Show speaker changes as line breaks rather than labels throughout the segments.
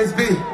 Chase B.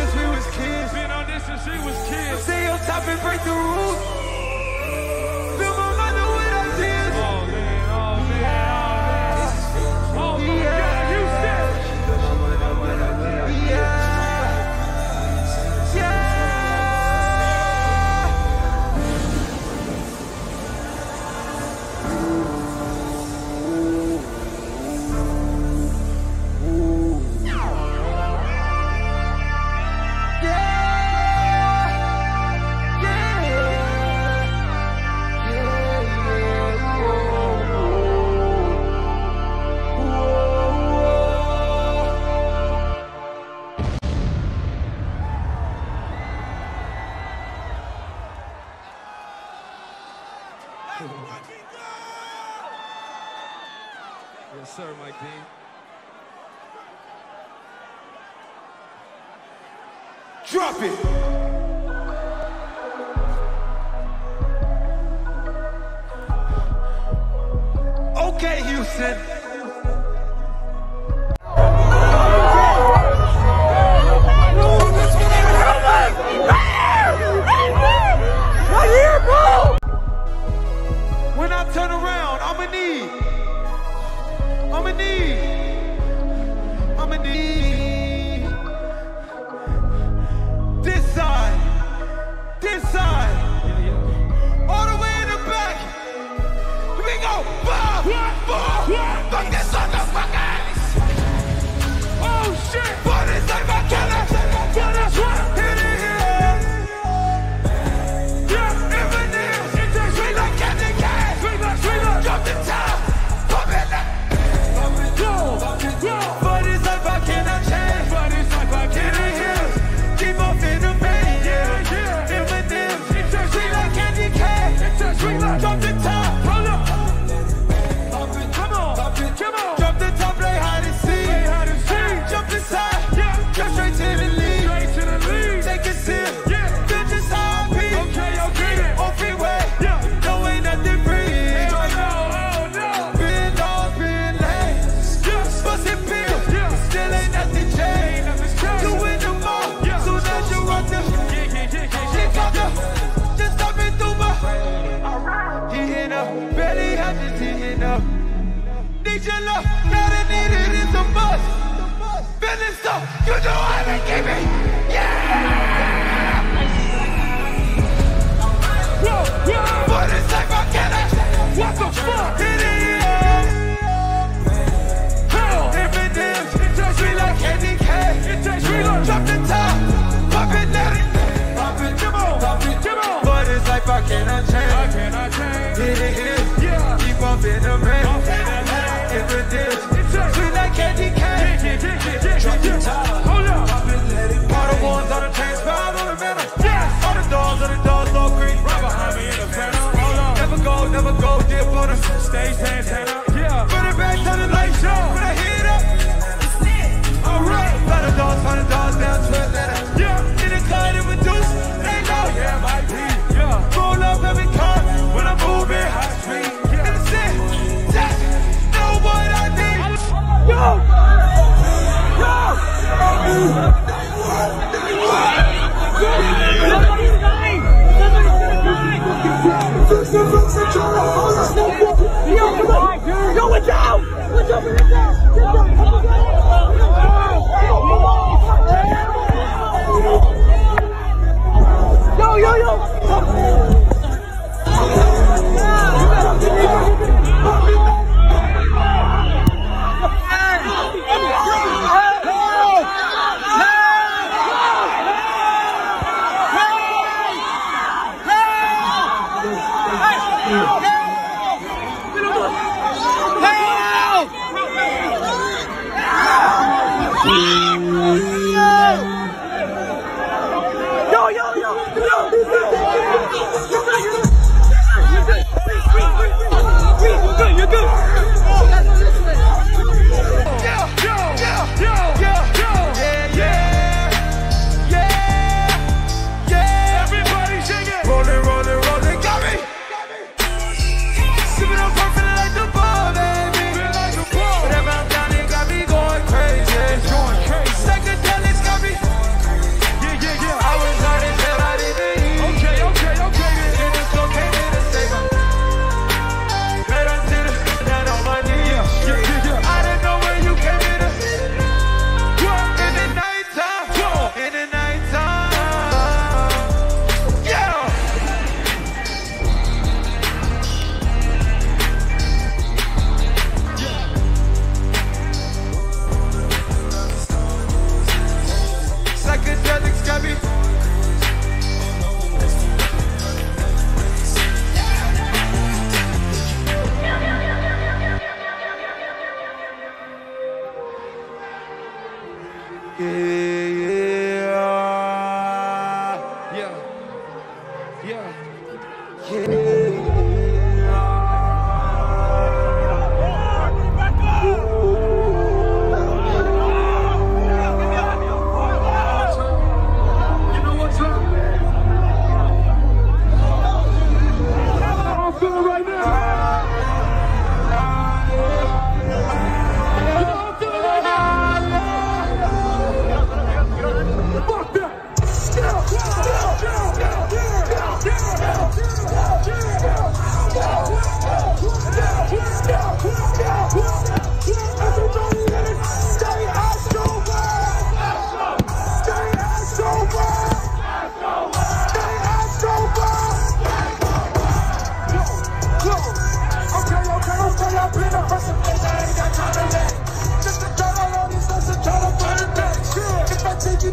since we was kids.
Been on this since she was kids.
See on top and break the rules. do I been keeping up on the stage, hands head up. Yeah. Put it back to the light show. Put a heat up. Alright. Lot of dogs, hundred dogs down to Atlanta. Yeah. In the car to reduce. They know, yeah, it might. Yeah. Roll up every car when I'm moving high street. Yeah. That's it. That's know what I need.
Yo. Yo. Yo. Yo. Yo. Yo,
watch out! Watch out for this guy! Get down! Come on! うら。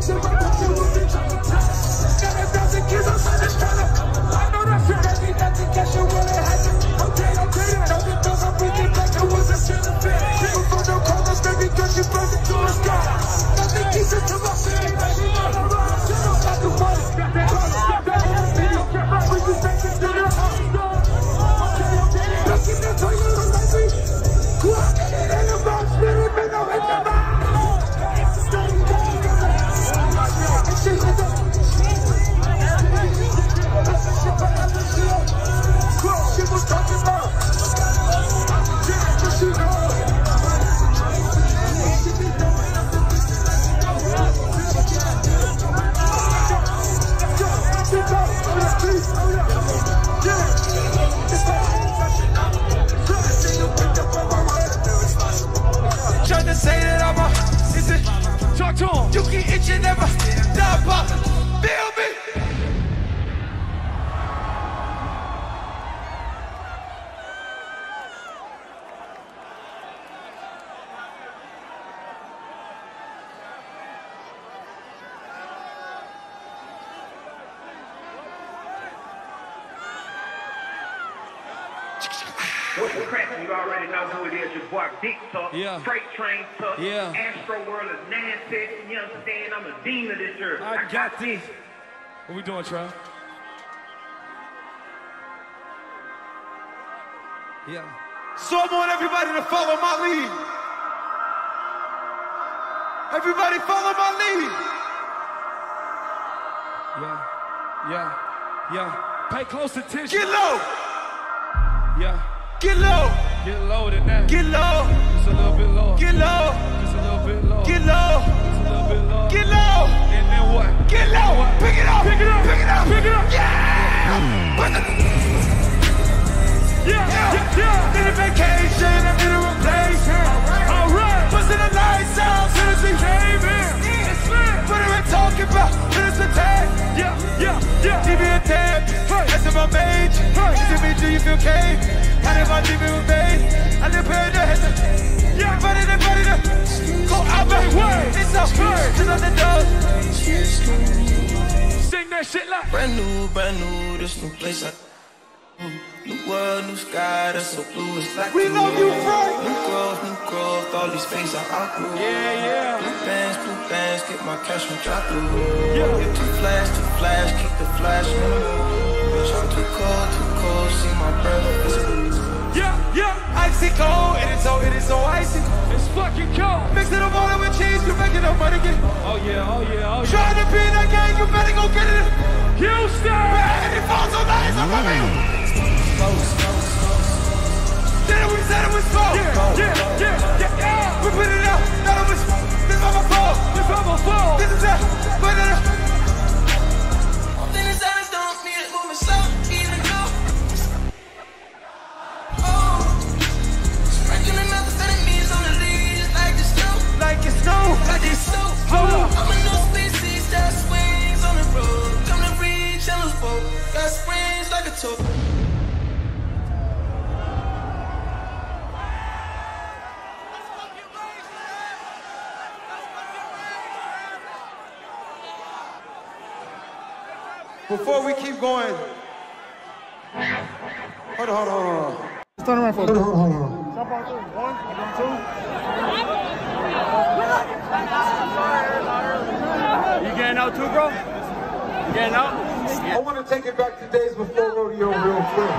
Got
a You can
Nancy. You understand? I'm a demon of this earth.
I got this. What we doing, Trav? Yeah.
So I want everybody to follow my lead. Everybody follow my lead.
Yeah. Yeah. Yeah. Pay close attention.
Get low.
Yeah.
Get low.
Get low than that.
Get low.
Just a little bit lower.
Get low.
Just a little bit lower.
Get low. Get low.
And then what?
Get low. Pick it up. Pick it up. Pick it up. Pick it up. Yeah.
Yeah, yeah, yeah.
Need a vacation. I need a replacement.
All right.
Busting the lights out. As we came in.
It's lit.
What are we talking about? This attack.
Yeah, yeah, yeah.
Give me a tap. That's in my page. Is it me? Do you feel okay? How did my demon with me? I live here head. Yeah, buddy, the buddy, the. Go out my way. It's a hurt. Just on the door.
Sing that shit like.
Brand new, brand new, this new place I mm, New world, new sky, that's so blue, it's like
We love you, Frank.
New growth, new growth, all these space I outgrew
Yeah, yeah.
Blue bands, blue bands, get my cash from drop through
Yeah.
Get too flash, too flash, keep the flash Bitch, I'm too cold, too cold, see my breath visible
Yeah, yeah.
Icy cold. It is so, it is so icy.
It's fucking cold.
Mix it up water with cheese. You making up money again.
Oh yeah, oh yeah, oh yeah.
Trying to be in that game. You better go get it.
Houston.
And it falls on nice. I'm coming. Mm. Then we said it was slow.
Yeah, yeah, yeah, yeah, yeah.
We put it out. Thought it was. This on my phone.
This on my phone.
This is that. Put it
snow.
Like it's
So,
Hold up.
I'm a new species that swings on the road. Come to reach and lose boat. Got springs like a toe.
Before we keep going. Hold on, hold on, hold on.
Turn around for a
Hold on, hold on, hold on.
You getting out too, bro? You getting out?
I want to take it back to days before rodeo real quick.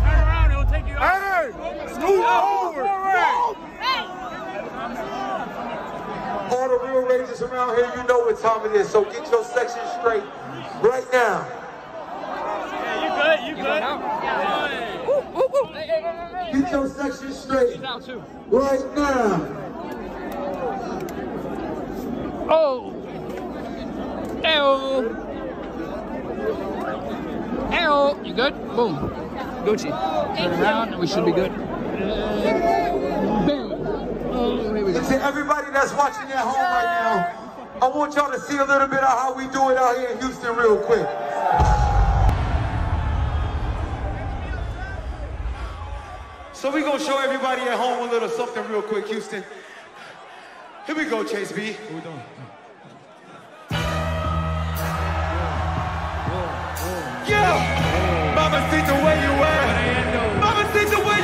Turn around, it'll take you out.
Move over. All the real rages around here, you know what time it is. So get your section straight right now.
Yeah, you good, you good.
Get your section straight right now.
Oh. Ew. Ew. You good? Boom. Gucci. Turn around and we should be good. Boom. Here we go.
And to everybody that's watching at home right now, I want y'all to see a little bit of how we do it out here in Houston real quick. So we gonna show everybody at home a little something real quick, Houston. Here we go, Chase B. Yeah. See the way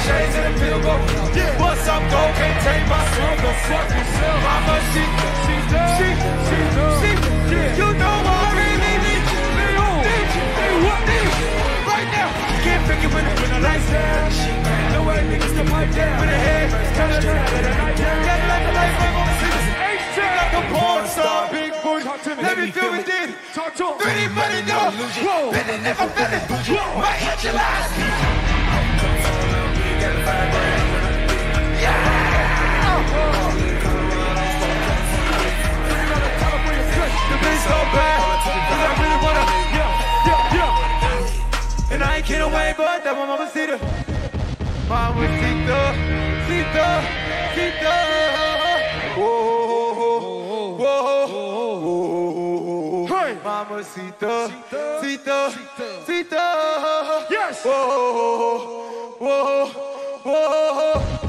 Think sunshades in the field goal. What's up, go? Can't take my soul. Go fuck yourself. Mama, she, she, she, she, she, You know I really need you. Need you. Need you. Right now. Can't figure when the, when the lights down. No way niggas can pipe down. With a head, turn it around, let the night down. Got like a life, I'm on the city. Got the porn star, big boy. Let me feel it then.
Talk to him.
3D money, no. Whoa. It, never it. Whoa. Might hit your last. Kidding away, but that my mama see the, mama see the, see the, see. Whoa, whoa, whoa. Mama see the, see.
Yes.
Whoa, whoa, whoa.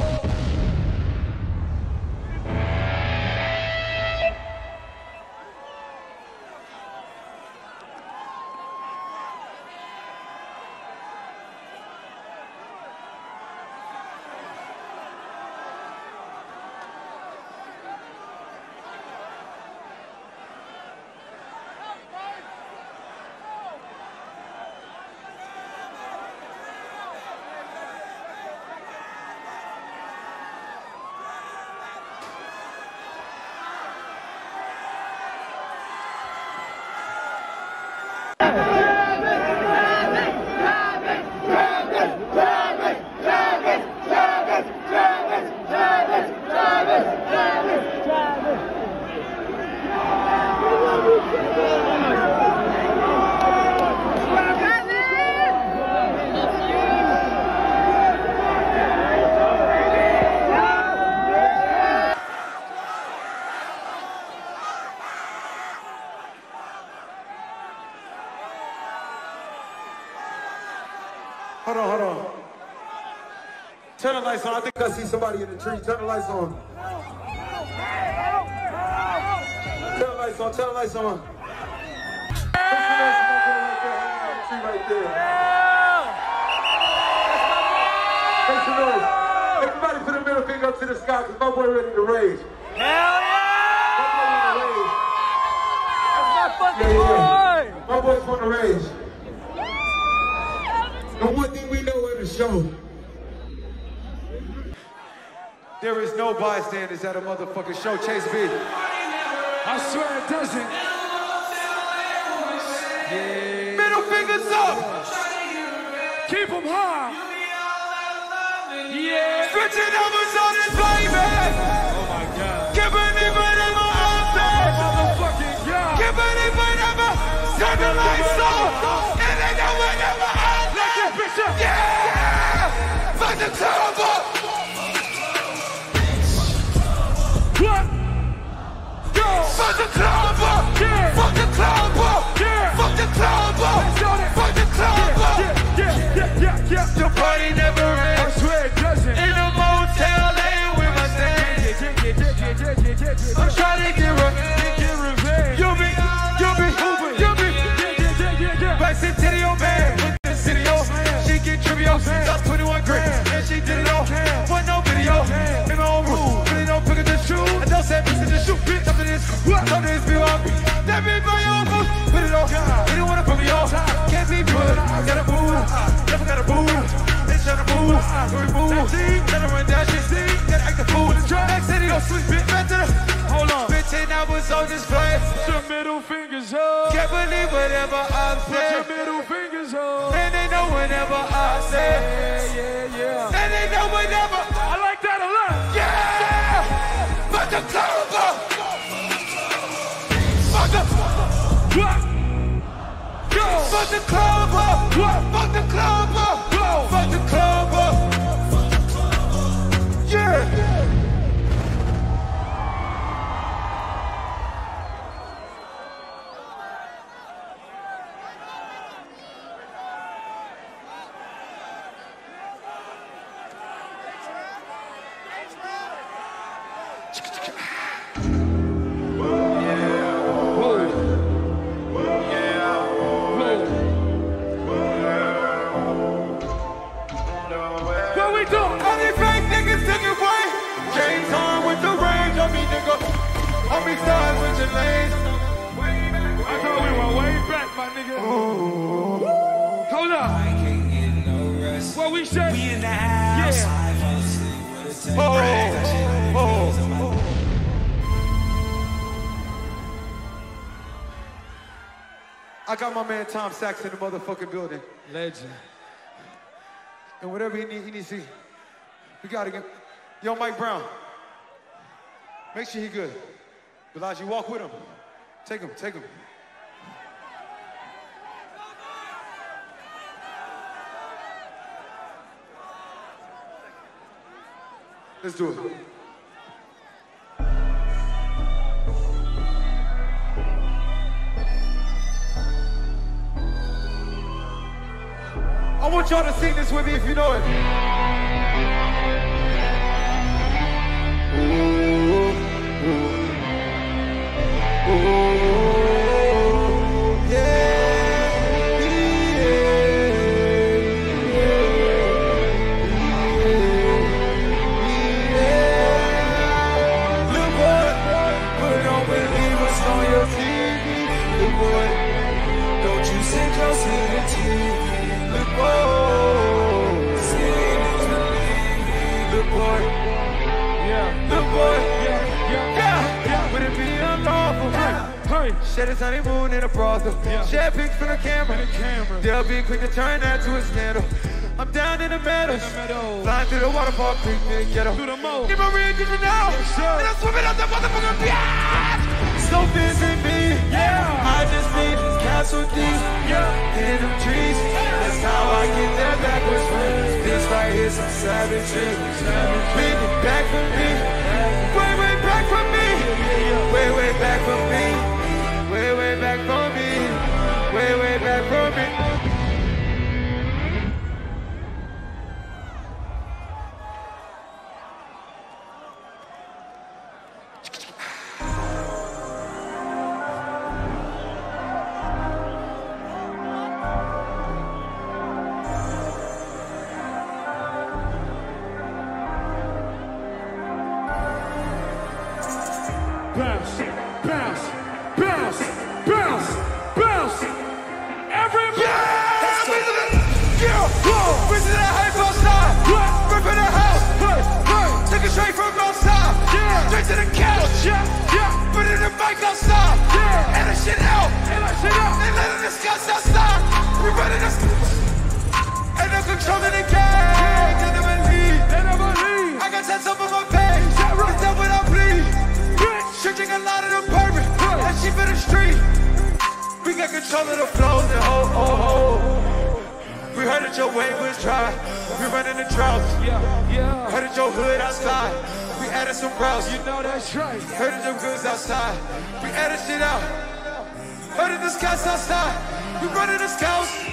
Somebody in the tree. Turn the lights on. Turn the lights on. Turn the lights on. Right there. Make some noise. Everybody put a middle finger up to the sky because my boy ready to rage. Hell yeah! My boy ready to rage. That's my fucking yeah, yeah. My boy's want to rage. And one thing we know at the show. There is no bystanders at a motherfucking show. Chase B.
I swear it doesn't.
Middle fingers up.
Keep them high. Yeah.
Numbers on this baby.
Oh my God.
Give it even in my upset.
Motherfucking God.
Give it even ever. Turn the lights off. And they know whenever I'm
Let that.
Yeah. Fuck the club a boo. They tryna move, we move. Let her run down, see, gotta act the fool. Back city, go sweet, bitch, back to the.
Hold on.
Bitch, and I was on display.
Put your middle fingers up.
Can't believe whatever I
Put your middle fingers up.
And they know whenever I say,
Yeah, yeah, yeah.
and they know whenever,
I like that a lot.
yeah, but the club up.
Go.
Fuck the club up. Fuck the club up.
Go.
Fuck the club up. Yeah. Man Tom Sachs in the motherfucking building.
Legend.
And whatever he needs, he needs to. We gotta get. Yo, Mike Brown. Make sure he good. Elijah, walk with him. Take him, take him. Let's do it. I want y'all to sing this with me if you know it. Shed his honeymoon in a brothel.
Yeah.
Share pics for the camera.
The camera.
They'll be quick to turn that to a scandal. I'm down in the meadows.
In the meadows.
Flying through the waterfall creek near the ghetto.
Through the moat.
Need my ring, get now.
Yes, sir.
And I'm swimming out the motherfucking beach. So busy me.
Yeah.
I just need castle deep.
Yeah.
In them trees. That's how I get that backwards. This right here's some savagery. Bring it back for me. Way, way back for me. Way, way back for me. Back Yeah,
yeah,
Put it in the bike outside.
Yeah.
And the shit out.
And that shit out.
And letting the scouts outside. We running this. And I'm controlling the game. They never leave.
They never leave.
I got tats up on my page.
that right?
Is that what I bleed?
Bitch.
Shooting a lot of the purpose. And she for the street. We got control of the flows and ho, ho, ho. We heard that your wave was dry. We running the droughts.
Yeah, yeah.
Heard that your hood outside. Added some routes.
You know that's right.
Heard your goods outside. We added shit out. Heard the scouts outside. We running the scouts.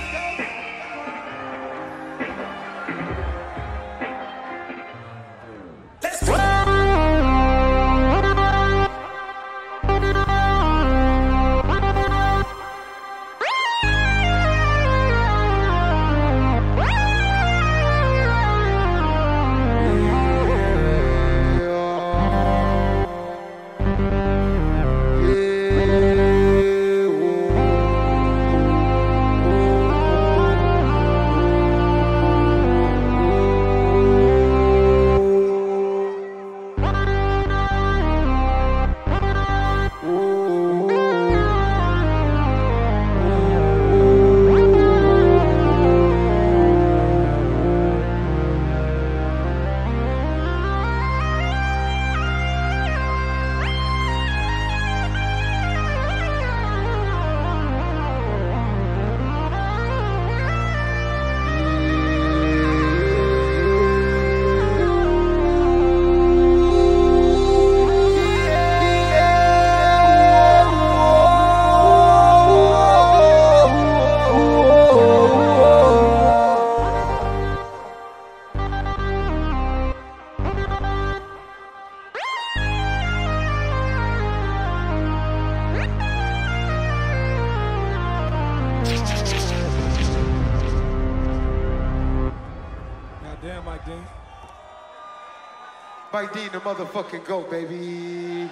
Mike the motherfucking goat, baby.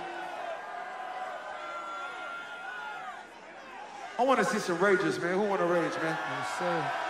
I want to see some rages, man. Who want to rage, man?
Yes, sir.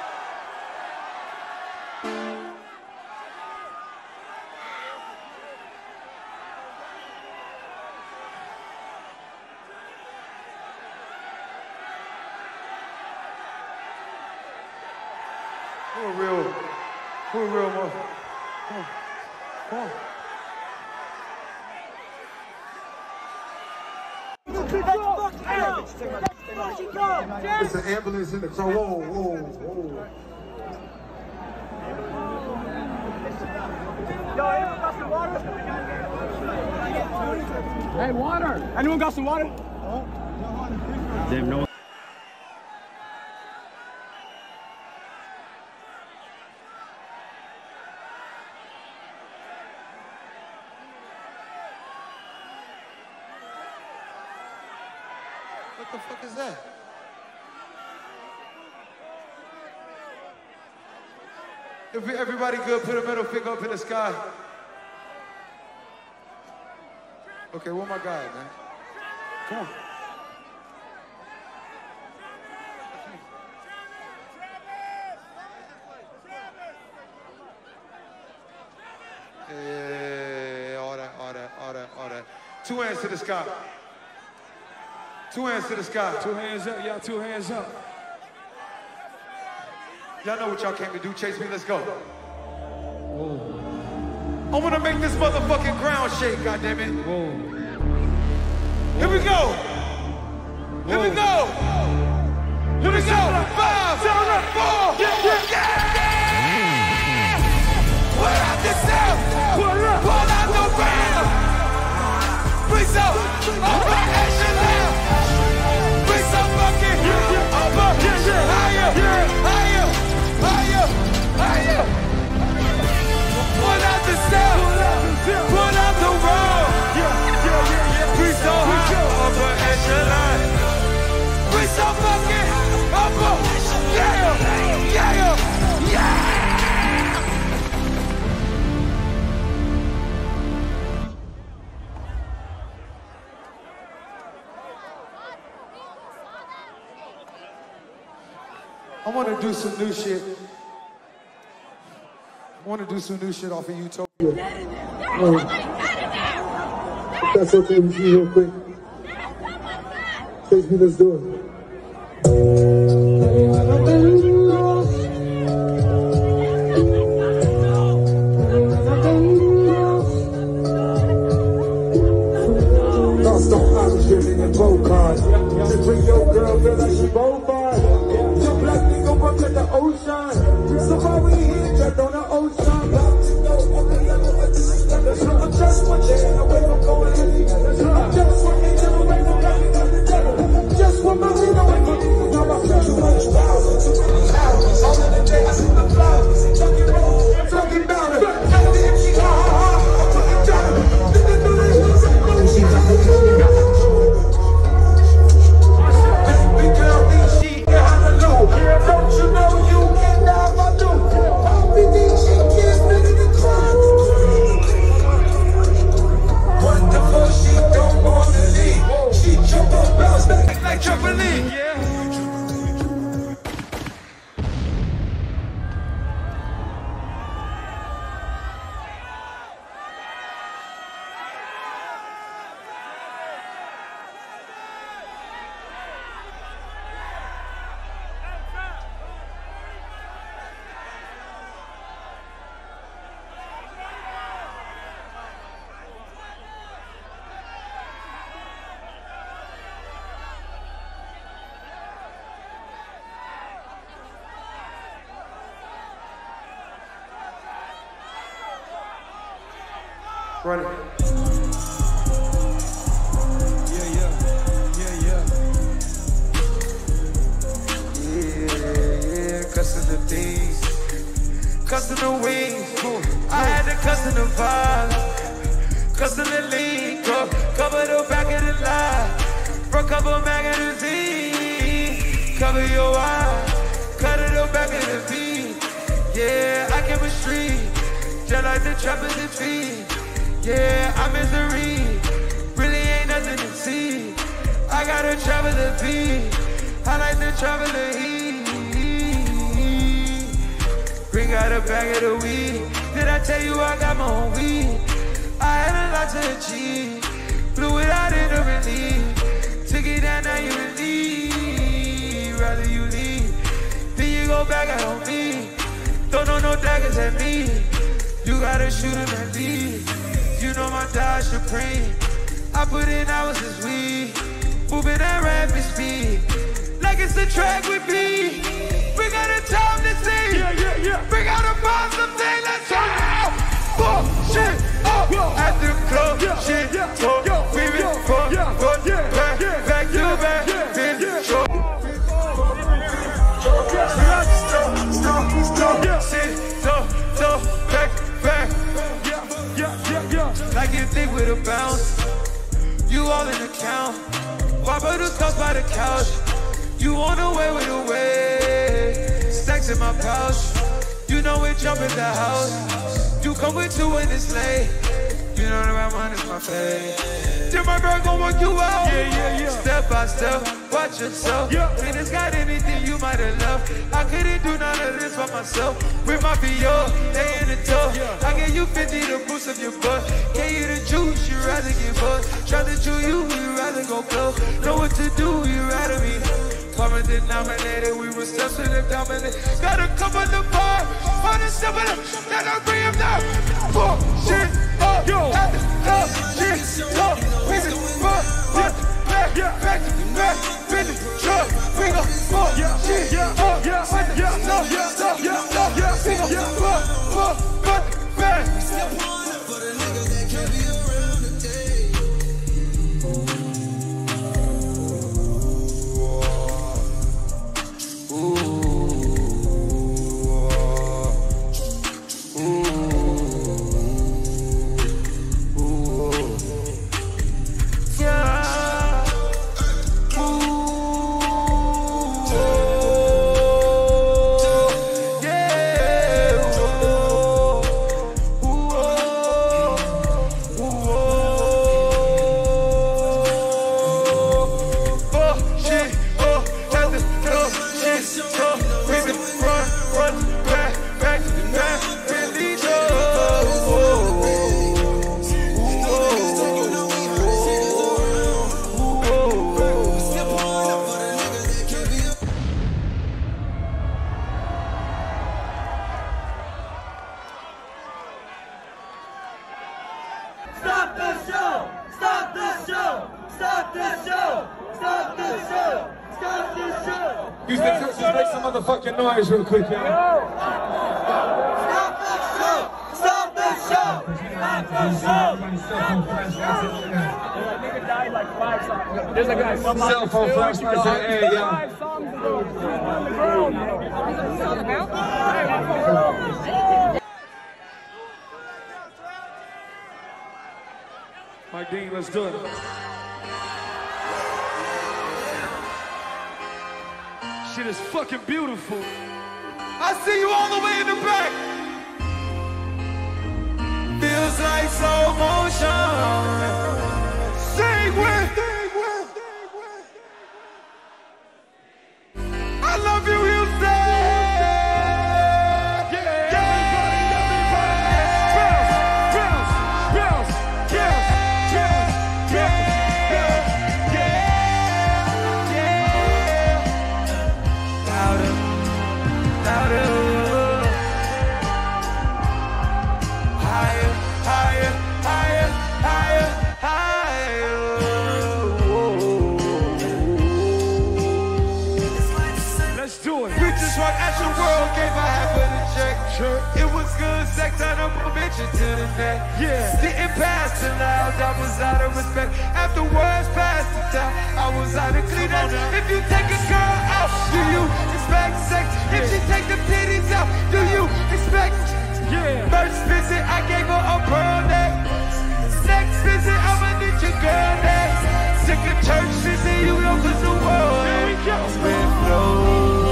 Ambulance the car. Whoa, whoa, whoa.
Hey, water!
Anyone got some water?
What the fuck is that? If everybody good, put a middle finger up in the sky. Okay, where my guy, man? Come on. Yeah, all that, all that, all that, all that. Two hands to the sky. Two hands to the sky.
Two hands up, y'all. Two hands up.
Y'all know what y'all came to do. Chase B, let's go. I want to make this motherfucking ground shake, goddammit.
Whoa.
Here we go. Here we go. Here we go. Five, four, yeah. yeah. Pull out the sound. Pull out the round. Breeze up. Over action want to do some new shit. I want to do some new shit off of Utopia.
That's okay with you, real quick. Chase B, let's do it. Lost on I'm living in Bocard. Just bring your girl, feel like she Bovard.
Run it.
Yeah, yeah. Yeah, yeah.
Yeah, yeah, cussing the things, cussing the wings. I had to cussing the vibe, cussing the lean, co- cover the back of the line, for cover magazine, cover your eyes, cut it the back of the beat. Yeah, I came a street, just like the trappers and feet. Yeah, I'm misery. Really ain't nothing to see. I gotta travel the beat. I like to travel the heat. Bring out a bag of the weed. Did I tell you I got my own weed? I had a lot to achieve. Blew it out in the relief. Took it down, now you relieve. Rather you leave. Then you go back out on me. Don't know no daggers at me. You gotta shoot him at me. Know my die supreme. I put in hours this week. Moving at rapid speed. Like it's a track with me. We got a time to see.
Yeah, yeah, yeah.
Bring out a positive thing, let's go. Bullshit up at the club.
Yeah,
Shit
yeah,
talk.
yo,
We been
yo,
fuck,
yeah,
fuck,
yeah,
back,
yeah,
back to
yeah,
back.
yeah,
Been
yeah.
short.
Yeah,
Shit talk, talk, back, back. Like you think with a bounce. You all in the count. Why put the cup by the couch? You on the way with a way. Stacks in my pouch. You know we jump in the house. You come with two in this late. You know the right one is my fave. Then my girl gon' work you out.
Yeah, yeah, yeah.
Step by step, watch yourself.
Yeah.
And it's got anything you might have loved. I couldn't do none of this by myself. With my VO, they in the tub. I gave you 50 to boost up your butt. Gave you the juice, you rather get buzzed. Try to chew you, you rather go close. Know what to do, you rather be. Common denominator, we were steps in the dominant. Got a couple of the bar, on the step of the, then I bring him down. Fuck, shit, up,
Yo.
at the club, shit, up, sex, I don't mention to the neck.
Yeah.
Didn't pass the loud, I was out of respect. Afterwards, past the time, I was out of clean up. If you take a girl out, do you expect sex? If she take the titties out, do you expect?
Yeah.
First visit, I gave her a pearl neck. Next visit, I'ma need your girl next. Sick of church visit, you know, cause the world
There we go.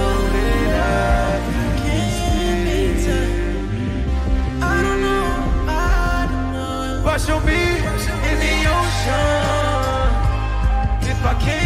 I shall be in the ocean if I can't.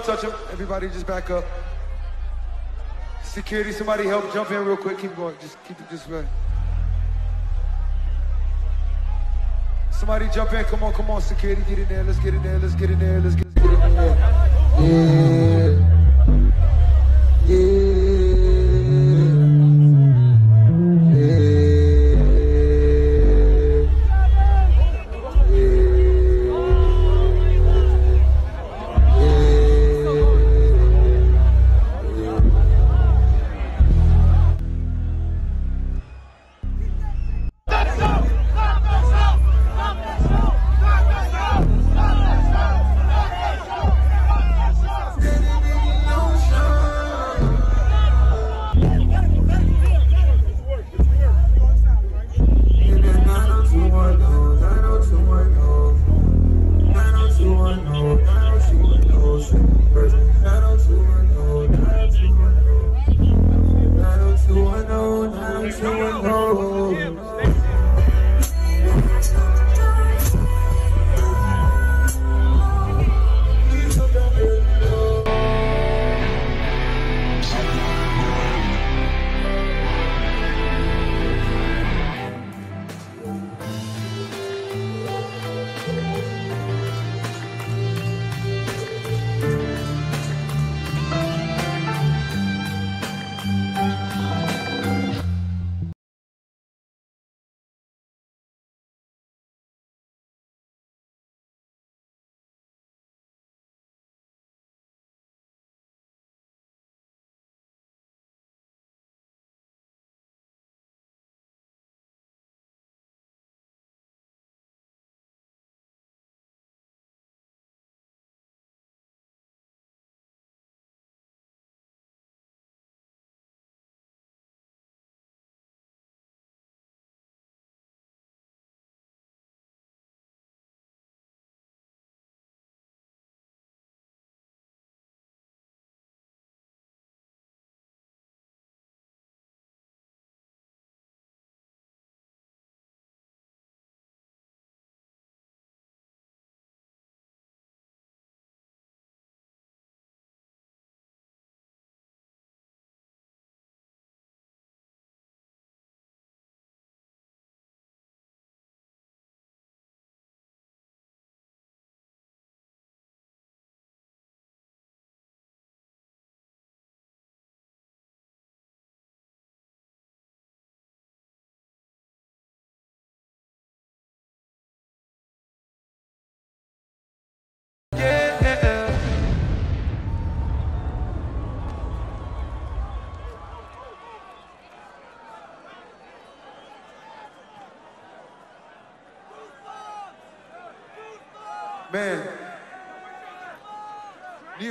Don't touch him. Everybody just back up. Security, somebody help jump in real quick. Keep going. Just keep it this way. Somebody jump in. Come on, come on, security. Get in there. Let's get in there. Let's get in there. Let's get, let's get in there. Yeah.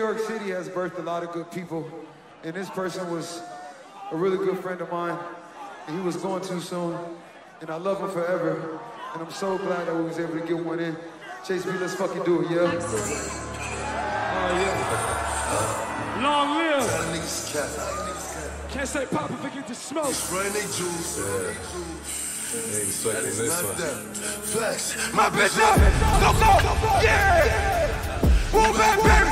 York City has birthed a lot of good people, and this person was a really good friend of mine, and he was going too soon, and I love him forever, and I'm so glad that we was able to get one in. Chase B, let's fucking do it, yeah?
Oh, yeah.
Long live!
Can't say Papa forget to smoke.
It's raining juice.
Ain't expecting this one.
Flex,
my bitch up, go go, yeah. Boom, bang, baby.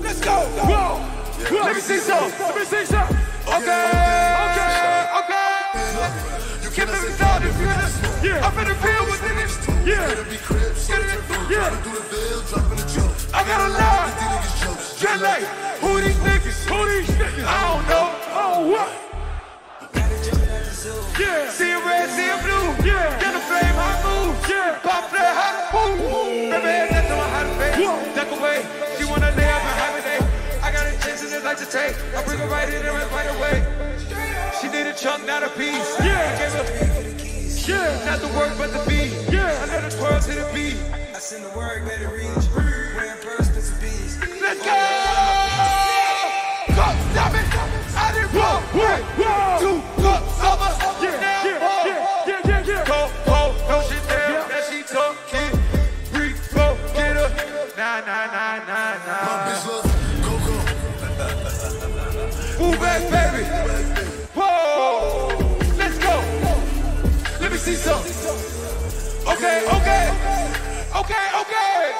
Let's go. Whoa. Yeah. Let me see some. Let me see some. Okay. Okay. Okay.
You
can't
be without it.
Yeah.
Up in the field with niggas.
Yeah.
Yeah. I got a lot.
Dread
like, who these niggas?
Who these niggas?
I don't know.
Oh, what?
See a red, see a blue. Get a flame, hot move. Pop that hot boom. Never had nothing on hot face. Duck away. She wanna lay up and a day. I got a chance and like to take. I bring her right in and right away. She need a chunk, not a piece.
Yeah, Yeah,
not the word but the beat.
Yeah,
I let her twirl to the beat.
I send the word, let it reach. Wearing first, it's a beast.
Let's go. Go, stop it. I didn't go. One, two. nah, nah, nah, back, baby. Whoa. Let's go. Let me see some. Okay, okay. Okay, okay.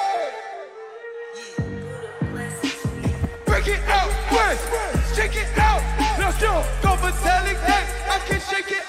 Break it out, work. Shake it out.
Now, still,
go for telling that I can shake it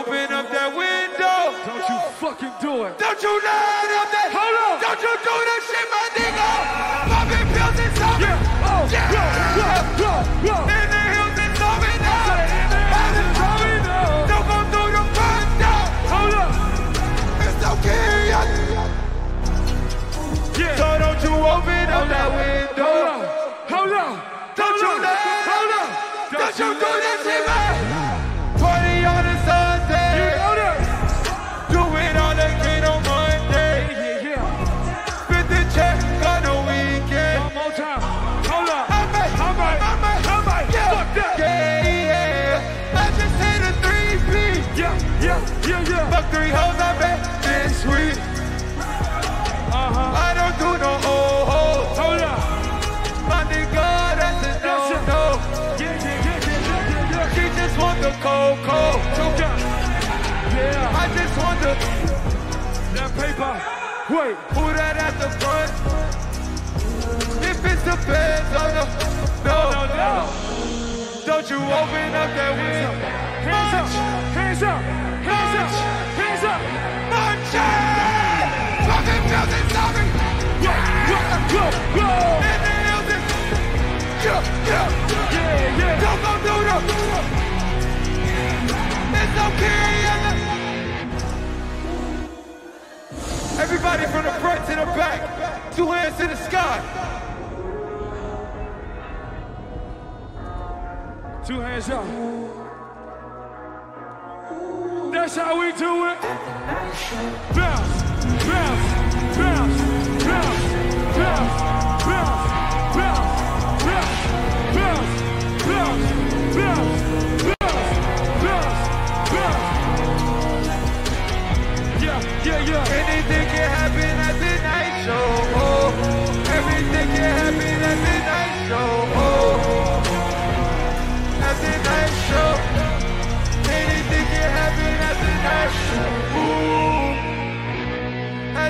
The cold, cold.
Choke out. Yeah.
I just want the
That paper. Wait.
who that at the front. If it's the Benz or the no,
No, no.
Don't you open up that window.
Hands up. Hands up. Hands up. Hands up.
Marching! Fucking music, sorry.
Go, go, go, go.
In the music. Yeah, yeah.
Yeah, yeah.
Don't go do the. It's okay. Everybody from the front to the back, two hands to the sky.
Two hands up. That's how we do it. Bounce, bounce, bounce, bounce, bounce,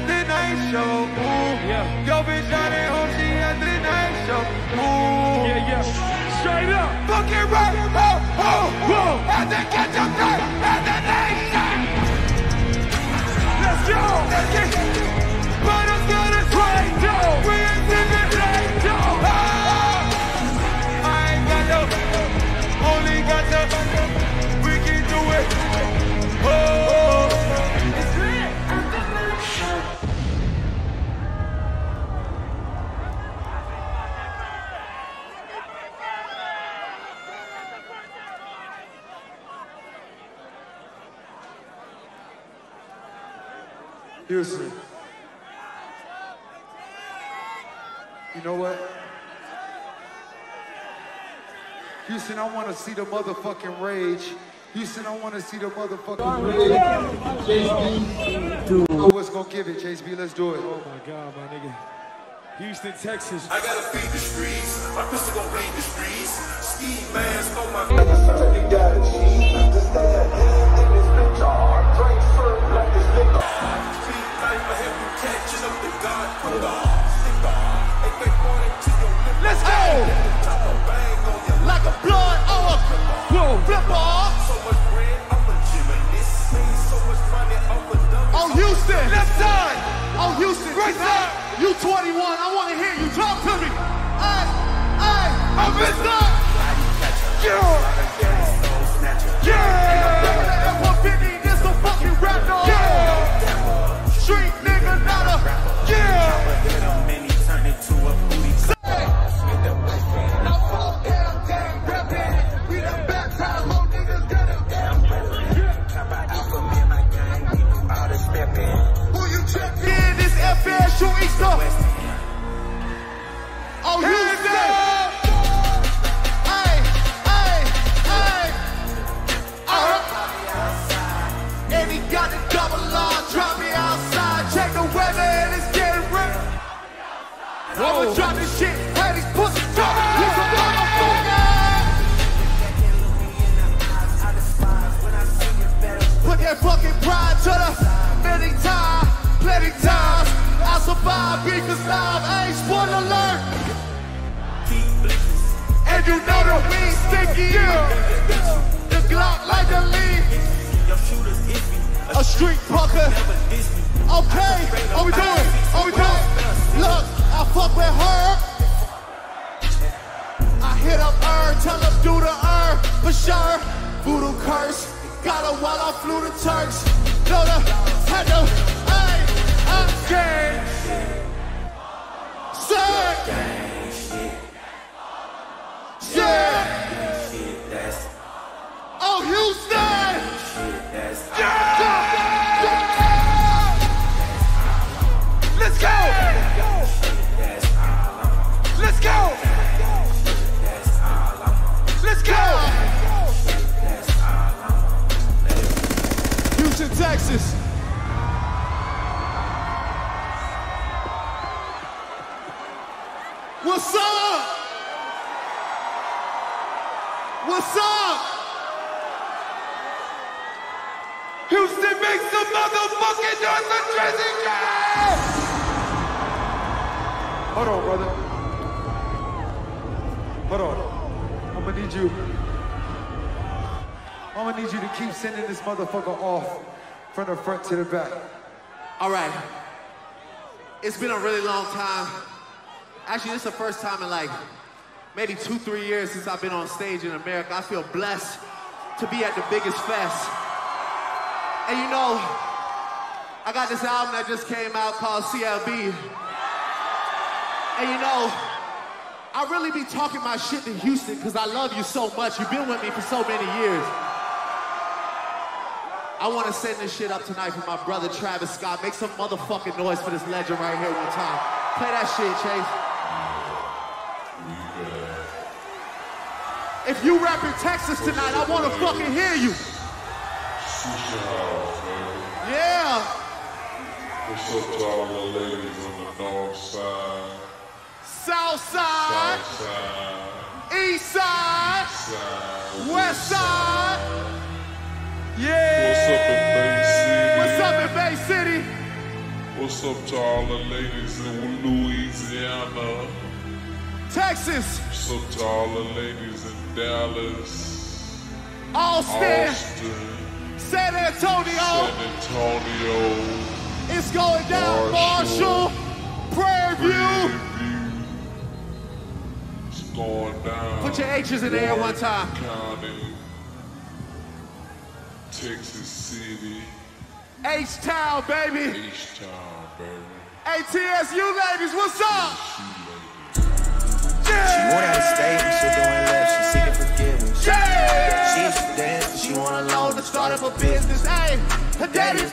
at the night show. Ooh,
Yeah.
Yo, bitch, at home, she at the night show. Ooh,
Yeah, yeah. Straight up.
fucking right. Oh, oh, whoa. At the catch up night, at the night show.
Let's go.
Let's get, Houston. You know what? Houston, I want to see the motherfucking rage. Houston, I want to see the motherfucking rage. Oh, what's gonna give it, Chase B? Let's do it.
Oh my God, my nigga. Houston, Texas.
I gotta feed the streets. My pistol gon' bleed the streets. Ski mask on my. Street I have you catching up to God. Put on, stick on. They think pointing to your lip.
Let's go! Like a blood or a flip off. On Houston, left side. On oh, Houston, right side. You 21, I want to hear you talk to me. I, I, I'm inside. Yeah. Yeah. I'ma drop this shit. Hey, these pussies talking. He's a motherfucker. Put that fucking pride to the many times, plenty times. I survived because live ain't spoiler alert. And you know the weed sticky. The Glock like a leaf. A street pucker. Okay, what we doing? What we doing? Look, I fuck with her. I hit up her, tell her do the her for sure. Voodoo curse, got her while I flew the Turks. Know the, had the, hey, I'm scared. Sir. Yeah.
Sending this motherfucker off from the front to the back.
All right. It's been a really long time. Actually, this is the first time in like maybe two, three years since I've been on stage in America. I feel blessed to be at the biggest fest. And you know, I got this album that just came out called CLB. And you know, I really be talking my shit to Houston because I love you so much. You've been with me for so many years. I want to send this shit up tonight for my brother Travis Scott. Make some motherfucking noise for this legend right here one time. Play that shit, Chase. If you rap in Texas tonight, I want to fucking hear you. Yeah.
What's up to all the ladies on the north side,
South side,
south side,
east side,
side,
west side.
Yeah.
What's up
to all the ladies in Louisiana?
Texas,
What's up to all the ladies in Dallas,
Austin,
Austin,
San Antonio.
San Antonio,
It's going down,
Marshall,
Marshall, Prairie View.
It's going down.
Put your H's in the air one time.
County, Texas City,
H-Town, baby.
H-Town, baby.
ATSU ladies, what's up?
She moved out of state and she doing left. She seeking forgiveness.
Yeah.
She used to dance, she wanna
Loan to start up a business, hey. Her daddy,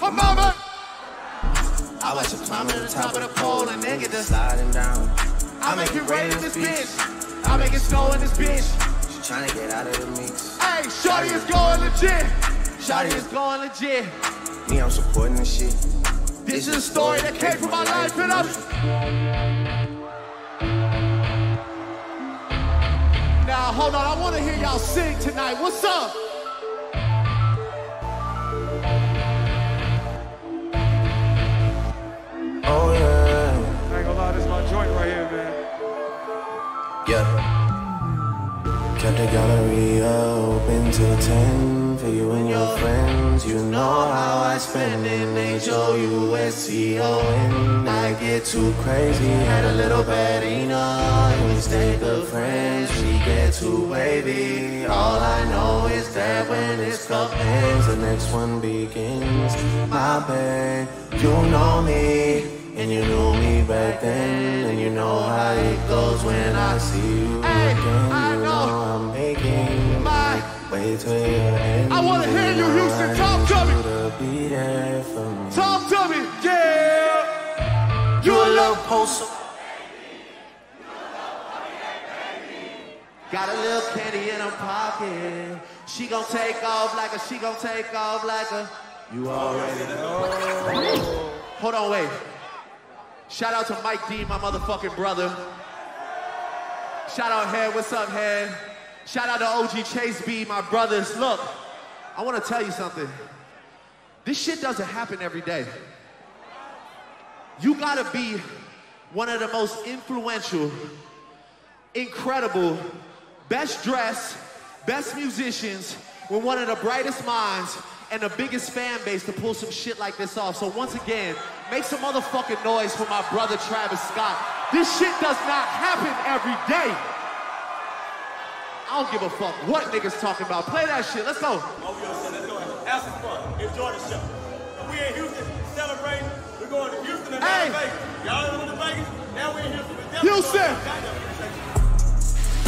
her mama.
I watch her climb to the top of the pole and then get to sliding down.
I make it rain in this bitch. I make it snow in this bitch.
She tryna get out of the mix.
Hey, Shorty is going legit. Shorty is going legit.
Me, I'm supporting this shit.
This is a story that came from my life and I'm. Now, hold on, I want to hear y'all sing tonight. What's up?
Oh yeah.
I ain't gonna lie, this my joint right here, man.
Yeah. Kept the gallery open till 10 for you and your friends. You know how I spend it. H-O-U-S-T-O-N. I get too crazy. Had a little bad enough. we stay good friends. She get too wavy. All I know is that when this cup ends, the next one begins. My bad, you know me. And you knew me back then, and you know how it goes when I see you again. You know I'm my your.
I wanna hear you, Houston. Talk to me.
Be there for me.
Talk to me. Yeah.
You a little poster.
Got a little candy in her pocket. She gon' take off like a, she gon' take off like a. You already know. Hold on, wait. Shout out to Mike D, my motherfucking brother. Shout out Head, what's up, Head? Shout out to OG Chase B, my brothers. Look, I wanna tell you something. This shit doesn't happen every day. You gotta be one of the most influential, incredible, best dressed, best musicians with one of the brightest minds and the biggest fan base to pull some shit like this off. So once again, make some motherfucking noise for my brother Travis Scott. This shit does not happen every day. I don't give a fuck what niggas talking about. Play that shit. Let's go.
Oh, yo, so let's go. Have some fun. Enjoy the show. We in Houston celebrating. We're going to Houston and
Hey.
Vegas. Y'all done went to Vegas. Now we're in Houston. We're
Houston.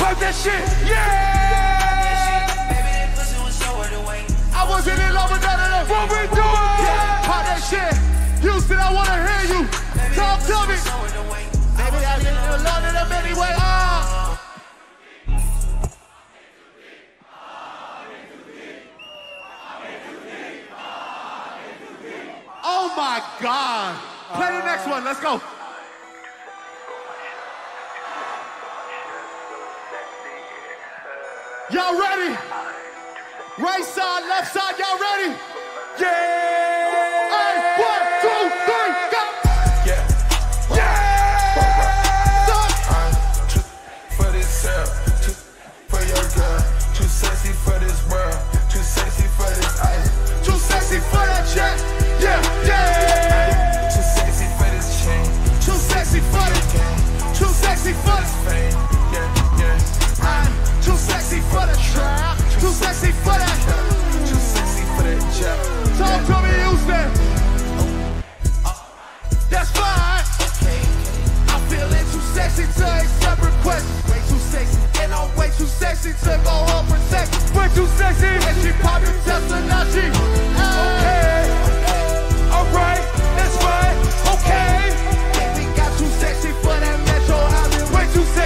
Pump that shit, yeah!
I wasn't in love with none of.
What we doing?
Pop that shit. Houston, I wanna hear you. Talk to me. Maybe I've been in love with them anyway. My God. Play the next one. Let's go. Y'all ready? Right side, left side, y'all ready? Yeah!
Sexy
to accept requests. Way too sexy, and I'm way too sexy to go home protect.
Way too sexy.
And she popping Tesla, now she.
Okay. Alright, that's fine. Okay.
We got too sexy for that Metro Island.
Way too sexy.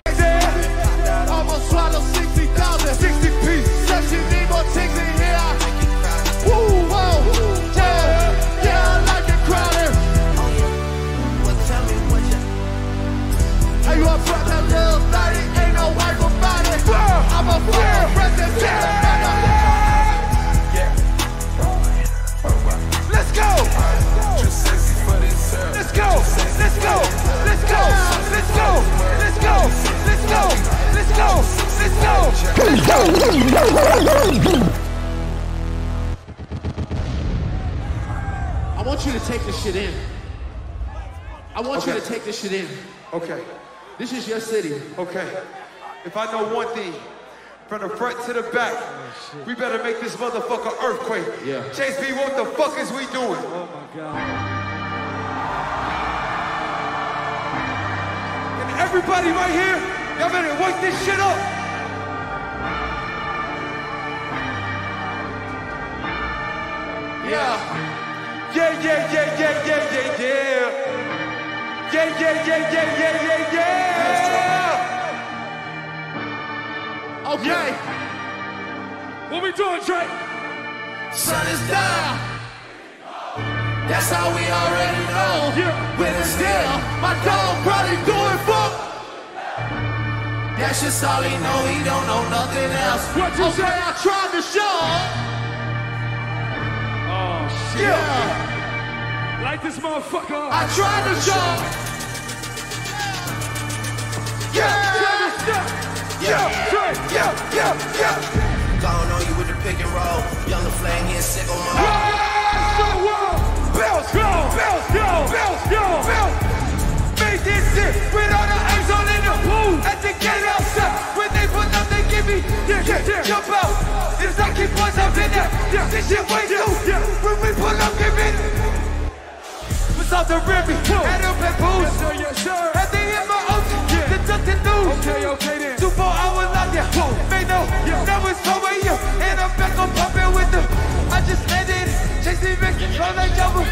I want you to take this shit in. I want you to take this shit in.
Okay.
This is your city.
Okay. If I know one thing, from the front to the back, oh, we better make this motherfucker earthquake.
Yeah.
Chase B, what the fuck is we doing?
Oh my God.
And everybody right here, y'all better wake this shit up.
Yeah.
Yeah, yeah, yeah, yeah, yeah, yeah, yeah. Yeah, yeah, yeah, yeah, yeah, yeah, yeah.
Okay.
What we doing, Trey?
Sun is down. That's how we already know.
Yeah.
When it's there, my dog probably doing fuck. That's just all he know. He don't know nothing else.
What you
okay,
say?
I tried to show.
Shit.
Yeah.
Light this motherfucker up.
I tried to show. Yeah.
Yeah,
Trey.
yeah, yeah, yeah. yeah.
Gone on you with the pick and roll. Young flame here, sick on my.
Bills, bills, bills, yo, bills, yo, bills. Up, they give me, yeah, yeah, yeah. jump out. It's like keep boys up in there. Yeah, this shit way too. Yeah, when we pull up, give it. What's off the ribbon? Head up and booze.
Yes, sir, yes, sir.
At the end, my ocean. The nothing news.
Okay, okay then.
Two, four hours out there. Made no, that was over you. And I'm back on pumping with them. I just landed. Chase me back, flow like Jumbo.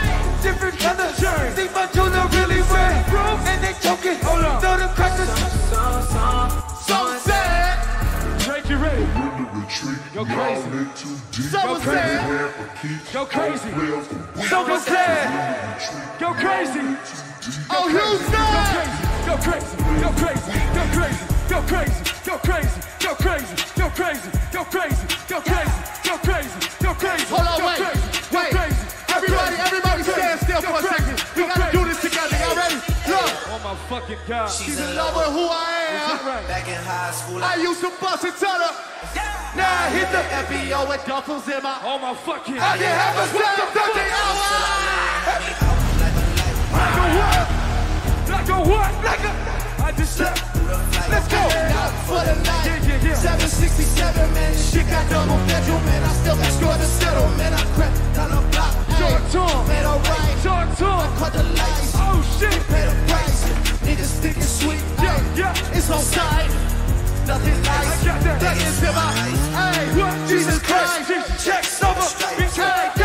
Different color. See my tuna really red. And they choking.
Hold up.
Throw the crackers.
You ready? Go crazy.
So
Go
sad.
Go crazy.
So sad.
Go crazy.
Oh, Houston.
Go crazy. Go crazy. Go crazy. Go crazy. Go crazy. Go crazy. Go crazy. Go crazy. Go crazy. Go crazy. Go crazy.
Hold on,
Go
wait,
crazy. Go
wait.
crazy. Go
Everybody,
crazy.
everybody
Go
stand
crazy.
still
Go
for a
crazy.
second. We
Go
gotta
crazy.
do this
Oh my fucking God.
she's in love with who I am.
Back in high school,
I used to bust and tell her. Now I hit the FBO with duffels in my.
Oh my fucking.
I can have a seven thirty hour.
Like a what? Like a what? Like a. I just said.
Let's go. Out for the night.
Yeah, yeah, yeah.
767, man. Shit got double bedroom, man. I still got score to settle, man. I crept down the block. Short
term. Paid
all right.
Short term. I
caught the lights.
Oh shit.
You pay the price. Niggas thinking sweet.
Yeah, yeah.
It's on sight. Nothing
like that.
That is in my eyes. Hey,
what?
Jesus Christ.
Check summer.
Hey.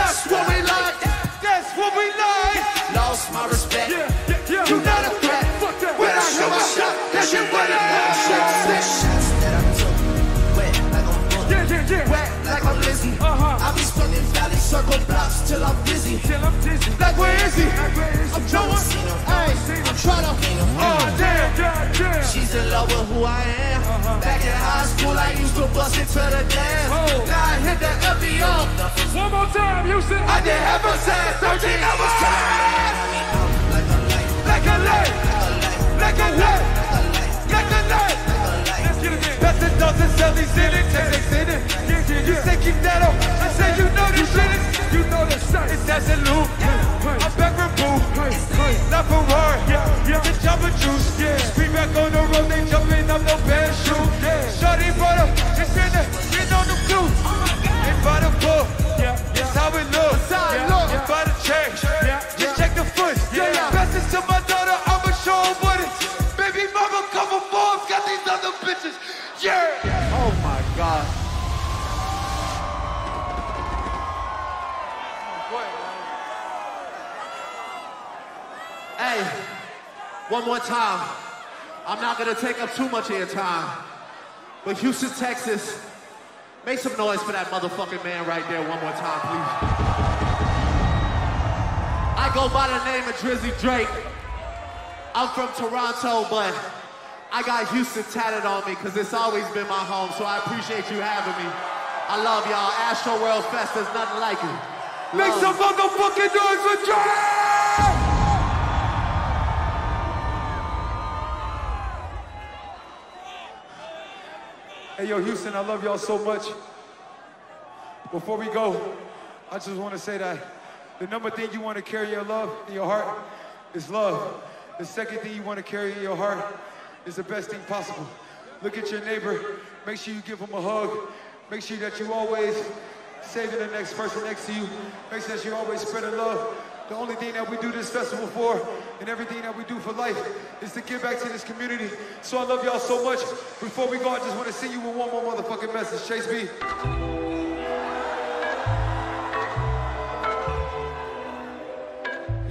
Blocks till I'm dizzy.
Till I'm dizzy.
Like, where is he?
I'm trying to see him.
Hey, I'm trying to.
Oh, damn, damn, damn.
She's in love with who I am. Uh-huh. Back in high school, I used to bust it to the dance.
Oh.
Now I hit the FBO.
One more time, Houston.
I did have a sad 13 hours time.
Like a light.
Like a light. Like a light.
Let's get it in.
That's the dozen take they sitting.
Yeah, yeah,
You say keep that up. I say you know this shit is.
You know the sight.
It's absolute.
Hey,
I'm back from boo.
hey, hey.
Not for war.
Yeah, yeah.
The jumper juice.
Yeah.
Speed back on the road, they jumping up no parachute.
Yeah.
Shorty brought up, it's in the, get on the blue. And by the book.
Yeah,
That's how it looks.
That's how it look.
And by the check.
Yeah,
Just check the foot.
Yeah, yeah.
Pass it to my daughter, I'ma show her what it. Baby mama cover Forbes, got these other bitches. Yeah. Oh my God. One more time. I'm not gonna take up too much of your time. But Houston, Texas, make some noise for that motherfucking man right there one more time, please. I go by the name of Drizzy Drake. I'm from Toronto, but I got Houston tatted on me because it's always been my home, so I appreciate you having me. I love y'all. Astroworld Fest, there's nothing like it. Make some motherfucking noise for Drake!
Hey, yo, Houston, I love y'all so much. Before we go, I just want to say that the number thing you want to carry your love, in your heart, is love. The second thing you want to carry in your heart is the best thing possible. Look at your neighbor. Make sure you give him a hug. Make sure that you always saving the next person next to you. Make sure that you always spreading love. The only thing that we do this festival for and everything that we do for life is to give back to this community. So I love y'all so much. Before we go, I just want to see you with one more motherfucking message. Chase B.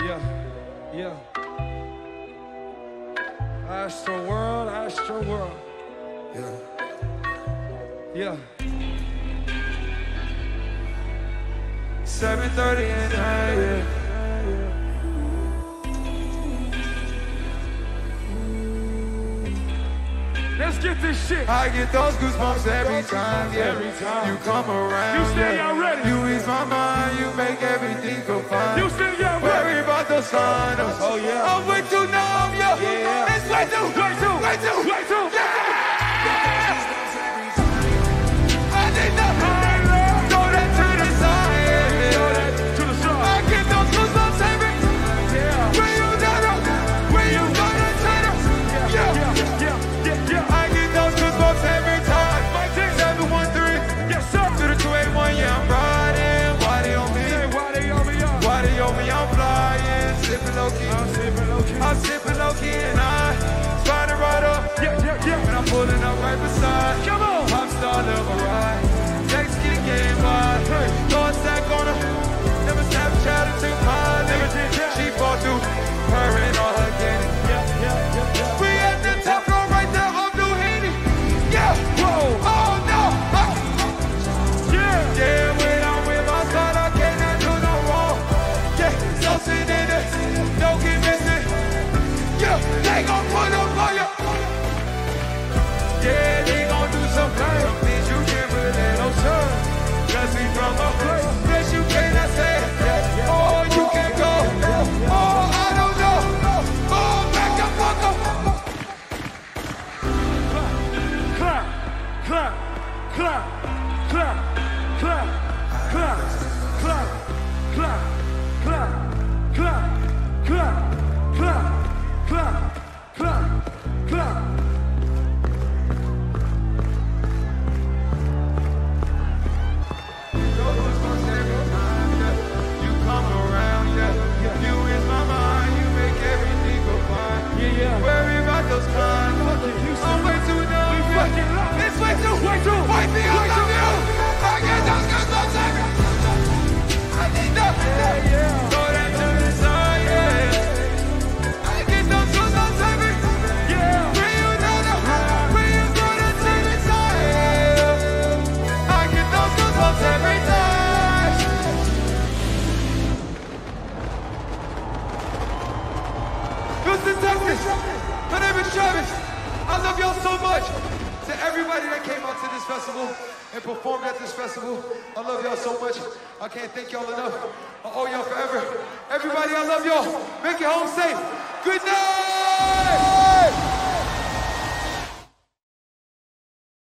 Yeah, yeah. Astroworld, Astro World. Yeah. Yeah. 7.30 at night, Let's get this shit.
I get those goosebumps every time, yeah.
Every time.
You come around.
You stay
yeah.
out ready.
You ease my mind, you make everything go fine.
You stay out
Worry
ready.
about the sun.
Oh, yeah.
I'm way too numb, yeah.
Yeah.
It's way too,
Way too,
way too,
way too.
I festival and performed at this festival. I love y'all so much. I can't thank y'all enough. I owe y'all forever. Everybody, I love y'all. Make it home safe. Good night.